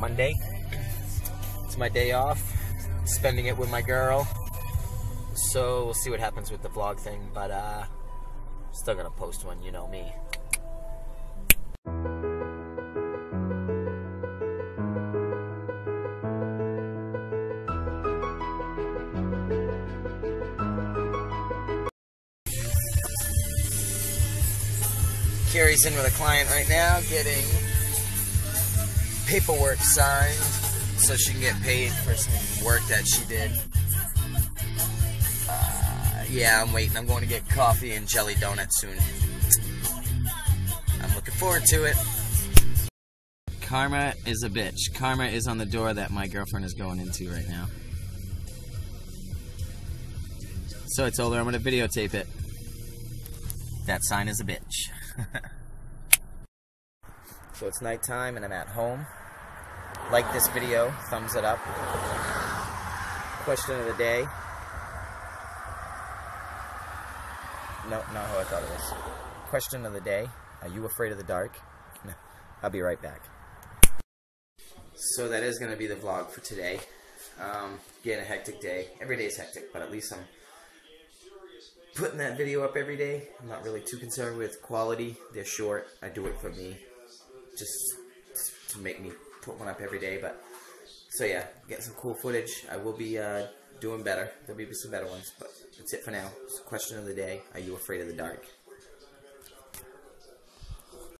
Monday. It's my day off, spending it with my girl. So we'll see what happens with the vlog thing, but uh, still gonna post one, you know me. Carrie's in with a client right now, getting paperwork signed so she can get paid for some work that she did. Uh, yeah, I'm waiting. I'm going to get coffee and jelly donuts soon. I'm looking forward to it. Karma is a bitch. Karma is on the door that my girlfriend is going into right now. So I told her I'm going to videotape it. That sign is a bitch. so it's nighttime and I'm at home. Like this video, thumbs it up. Question of the day. No, not how I thought it was. Question of the day. Are you afraid of the dark? No. I'll be right back. So that is going to be the vlog for today. Um, getting a hectic day. Every day is hectic, but at least I'm putting that video up every day. I'm not really too concerned with quality. They're short. I do it for me, just to make me put one up every day. But so yeah, get some cool footage. I will be uh, doing better. There'll be some better ones, but that's it for now. So question of the day: Are you afraid of the dark?